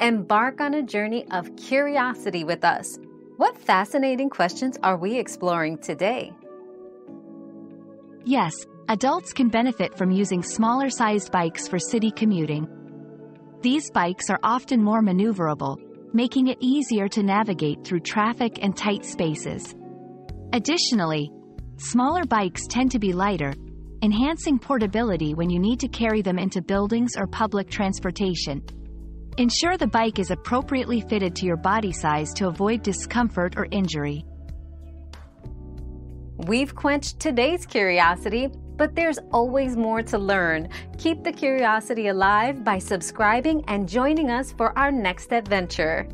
Embark on a journey of curiosity with us. What fascinating questions are we exploring today? Yes, adults can benefit from using smaller sized bikes for city commuting. These bikes are often more maneuverable, making it easier to navigate through traffic and tight spaces. Additionally, smaller bikes tend to be lighter, enhancing portability when you need to carry them into buildings or public transportation. Ensure the bike is appropriately fitted to your body size to avoid discomfort or injury. We've quenched today's curiosity, but there's always more to learn. Keep the curiosity alive by subscribing and joining us for our next adventure.